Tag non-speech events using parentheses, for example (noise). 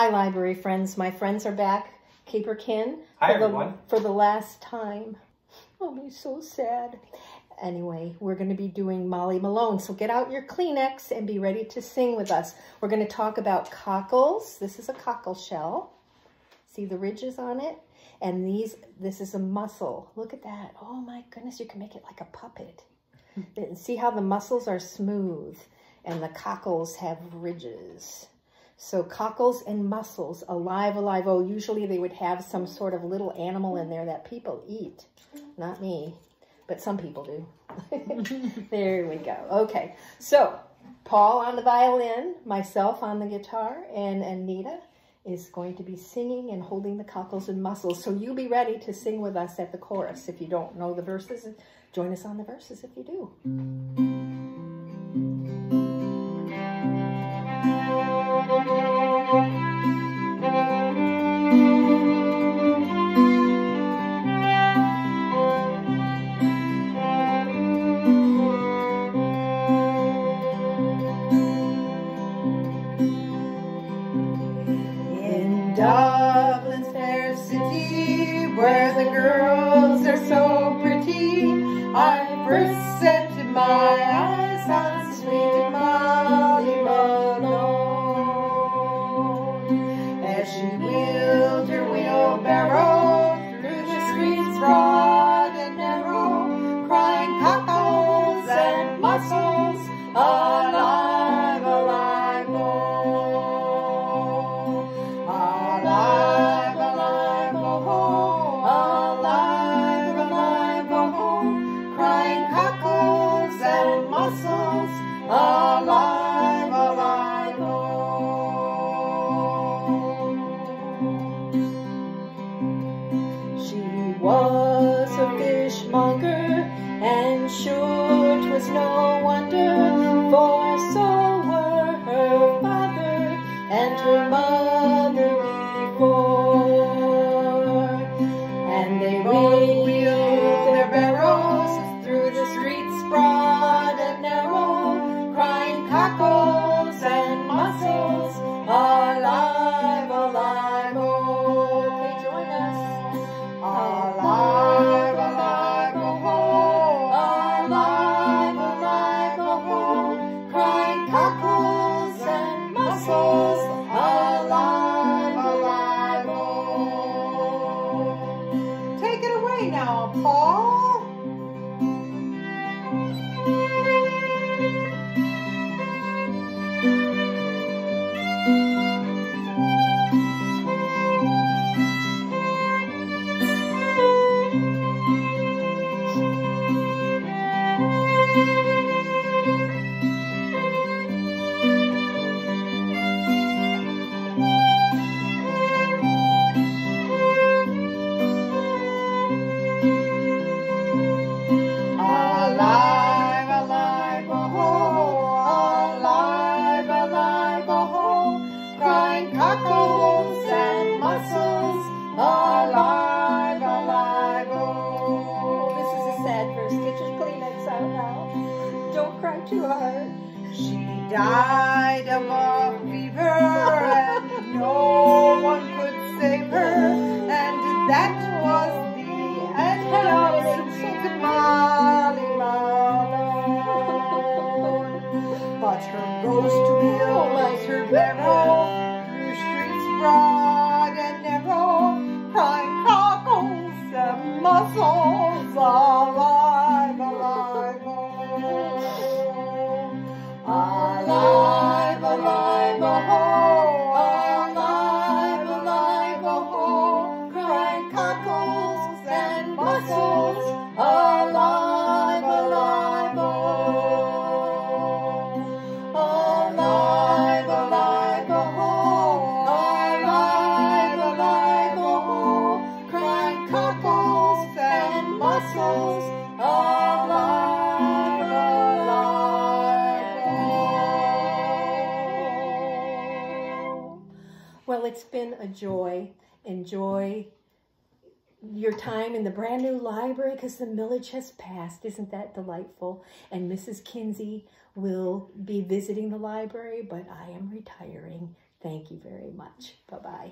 Hi, library friends. My friends are back. Caperkin. Hi, for the. For the last time. Oh, I'm so sad. Anyway, we're going to be doing Molly Malone. So get out your Kleenex and be ready to sing with us. We're going to talk about cockles. This is a cockle shell. See the ridges on it? And these, this is a mussel. Look at that. Oh my goodness, you can make it like a puppet. (laughs) And see how the mussels are smooth and the cockles have ridges. So cockles and mussels, alive, alive. Oh, usually they would have some sort of little animal in there that people eat. Not me, but some people do. (laughs) there we go. Okay, so Paul on the violin, myself on the guitar, and Anita is going to be singing and holding the cockles and mussels. So you be ready to sing with us at the chorus. If you don't know the verses, join us on the verses if you do. In Dublin's fair city, where the girls are so pretty, I first set my eyes was a fishmonger, and sure 'twas no wonder, now, Paul. Too hard. She died of a fever and no one could save her, and that was the end of Sweet Molly Malone. But her ghost wheels her barrow through streets broad and narrow, crying cockles and mussels, alive, Well, it's been a joy. Enjoy your time in the brand new library because the millage has passed. Isn't that delightful? And Mrs. Kinzy will be visiting the library, but I am retiring. Thank you very much. Bye-bye.